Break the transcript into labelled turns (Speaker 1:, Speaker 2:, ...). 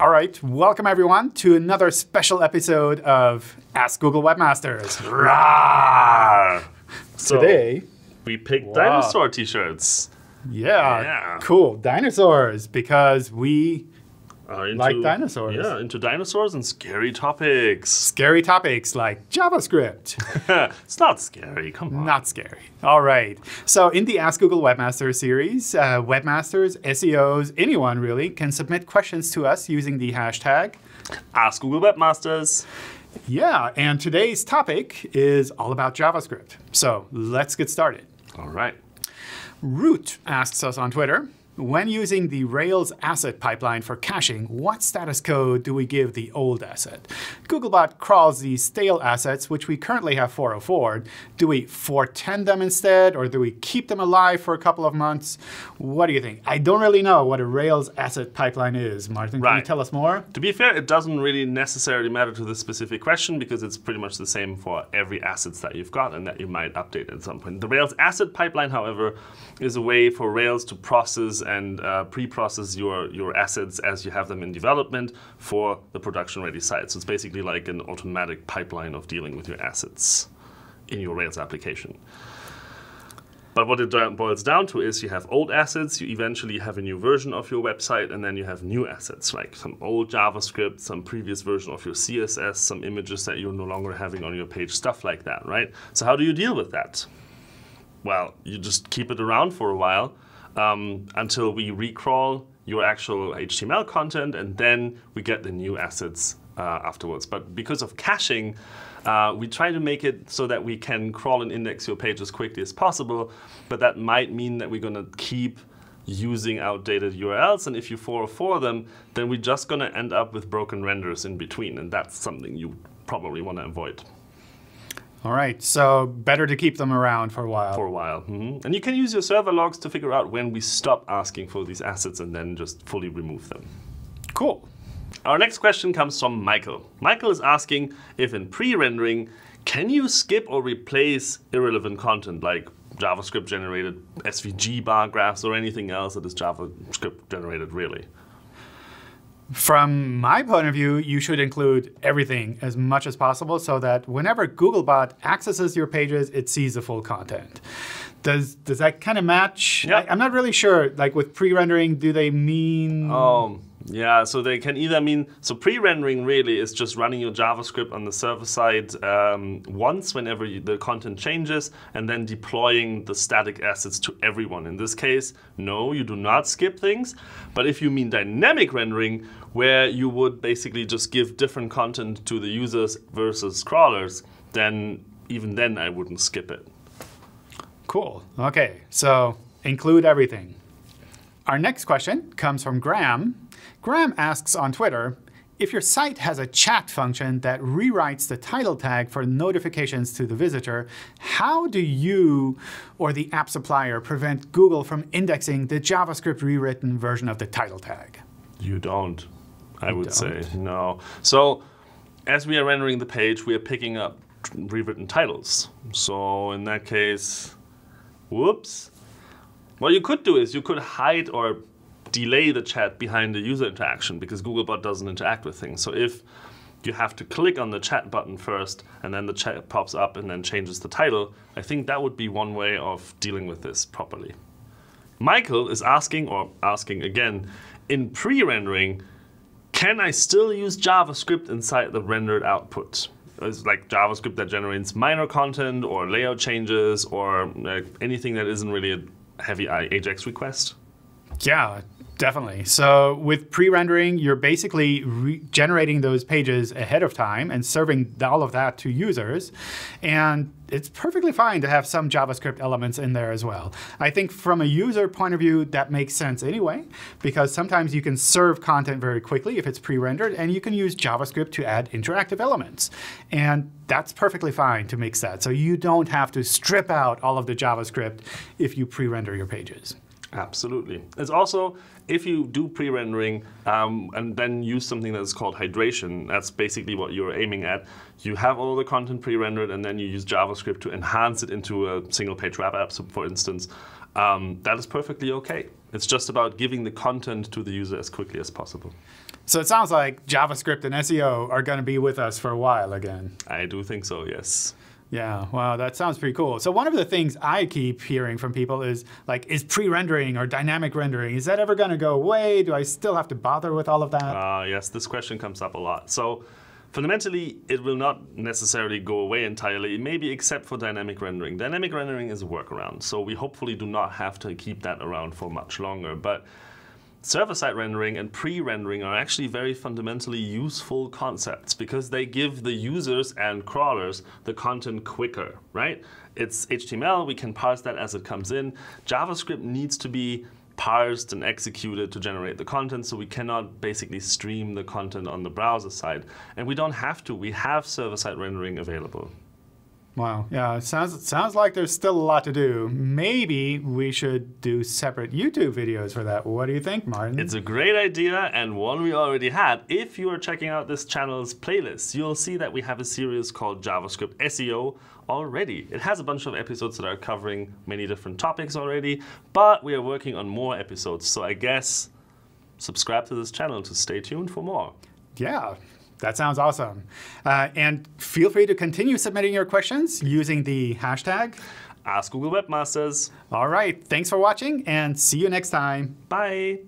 Speaker 1: All right, welcome everyone to another special episode of Ask Google Webmasters.
Speaker 2: Rawr! So
Speaker 1: Today,
Speaker 2: we picked
Speaker 1: Wow.
Speaker 2: dinosaur t-shirts.
Speaker 1: yeah,
Speaker 2: Yeah.
Speaker 1: cool, dinosaurs, because we
Speaker 2: Are into,
Speaker 1: Like dinosaurs.
Speaker 2: Yeah, into dinosaurs and scary topics.
Speaker 1: scary topics like JavaScript.
Speaker 2: it's not scary, come on.
Speaker 1: Not scary. All right. So, in the Ask Google Webmasters series, uh, webmasters, SEOs, anyone really can submit questions to us using the hashtag.
Speaker 2: Ask Google Webmasters.
Speaker 1: Yeah, and today's topic is all about JavaScript. So, let's get started.
Speaker 2: All right.
Speaker 1: Ruth asks us on Twitter when using the Rails asset pipeline for caching, what status code do we give the old asset? Googlebot crawls the stale assets, which we currently have 404. Do we 410 them instead, or do we keep them alive for a couple of months? What do you think? I don't really know what a Rails asset pipeline is. Martin, can you tell us more?
Speaker 2: To be fair, it doesn't really necessarily matter to this specific question because it's pretty much the same for every assets that you've got and that you might update at some point. The Rails asset pipeline, however, is a way for Rails to process and uh, pre-process your, your assets as you have them in development for the production-ready site. So it's basically like an automatic pipeline of dealing with your assets in your Rails application. But what it boils down to is you have old assets, you eventually have a new version of your website, and then you have new assets, like some old JavaScript, some previous version of your CSS, some images that you're no longer having on your page, stuff like that, right? So, how do you deal with that? Well, you just keep it around for a while um, until we recrawl your actual HTML content, and then we get the new assets uh, afterwards. But because of caching, uh, we try to make it so that we can crawl and index your page as quickly as possible, but that might mean that we're going to keep using outdated URLs, and if you 404 them, then we're just going to end up with broken renders in between, and that's something you probably want to avoid
Speaker 1: All right, so better to keep them around for a while.
Speaker 2: for a while. Mhm. And you can use your server logs to figure out when we stop asking for these assets and then just fully remove them.
Speaker 1: cool.
Speaker 2: Our next question comes from Michael. Michael is asking if in pre-rendering, can you skip or replace irrelevant content like JavaScript generated SVG bar graphs or anything else that is JavaScript generated really?
Speaker 1: From my point of view, you should include everything as much as possible so that whenever Googlebot accesses your pages, it sees the full content. Does does that kind of match?
Speaker 2: Yeah.
Speaker 1: I, am not really sure. Like with pre-rendering, do they mean?
Speaker 2: Um, yeah, so they can either mean so pre-rendering really is just running your JavaScript on the server side um, once whenever you, the content changes, and then deploying the static assets to everyone. In this case, no, you do not skip things. But if you mean dynamic rendering, where you would basically just give different content to the users versus crawlers, then even then I wouldn't skip it.
Speaker 1: Cool. Okay, so include everything. Our next question comes from Graham. Graham asks on Twitter if your site has a chat function that rewrites the title tag for notifications to the visitor, how do you or the app supplier prevent Google from indexing the JavaScript rewritten version of the title tag?
Speaker 2: You don't, I would say.
Speaker 1: don't?
Speaker 2: No. So, as we are rendering the page, we are picking up rewritten titles. So, in that case, whoops. What you could do is you could hide or delay the chat behind the user interaction because Googlebot doesn't interact with things. So, if you have to click on the chat button first and then the chat pops up and then changes the title, I think that would be one way of dealing with this properly. Michael is asking, or asking again, in pre rendering, can I still use JavaScript inside the rendered output? It's like JavaScript that generates minor content or layout changes or anything that isn't really a heavy uh, AJAX request.
Speaker 1: Yeah, definitely. So with pre-rendering, you're basically generating those pages ahead of time and serving all of that to users. And it's perfectly fine to have some JavaScript elements in there as well. I think from a user point of view, that makes sense anyway, because sometimes you can serve content very quickly if it's pre-rendered, and you can use JavaScript to add interactive elements. And that's perfectly fine to mix that. So you don't have to strip out all of the JavaScript if you pre-render your pages.
Speaker 2: Absolutely. It's also if you do pre-rendering um, and then use something that's called hydration. That's basically what you're aiming at. You have all the content pre-rendered, and then you use JavaScript to enhance it into a single-page web app, for instance. Um, that is perfectly okay. It's just about giving the content to the user as quickly as possible.
Speaker 1: So it sounds like JavaScript and SEO are going to be with us for a while again.
Speaker 2: I do think so, yes.
Speaker 1: Yeah, wow, that sounds pretty cool. So one of the things I keep hearing from people is like, is pre-rendering or dynamic rendering, is that ever going to go away? Do I still have to bother with all of that?
Speaker 2: Uh, yes, this question comes up a lot. So fundamentally, it will not necessarily go away entirely, maybe except for dynamic rendering. Dynamic rendering is a workaround, so we hopefully do not have to keep that around for much longer. But Server-side rendering and pre-rendering are actually very fundamentally useful concepts because they give the users and crawlers the content quicker, right? It's HTML, we can parse that as it comes in. JavaScript needs to be parsed and executed to generate the content, so we cannot basically stream the content on the browser side. And we don't have to, we have server-side rendering available.
Speaker 1: Wow. Yeah, it sounds it sounds like there's still a lot to do. Maybe we should do separate YouTube videos for that. What do you think, Martin?
Speaker 2: It's a great idea and one we already had. If you are checking out this channel's playlist, you'll see that we have a series called JavaScript SEO already. It has a bunch of episodes that are covering many different topics already, but we are working on more episodes. So I guess subscribe to this channel to stay tuned for more.
Speaker 1: Yeah, that sounds awesome. Uh, and feel free to continue submitting your questions using the hashtag
Speaker 2: Ask Google Webmasters.
Speaker 1: All right, thanks for watching and see you next time.
Speaker 2: Bye.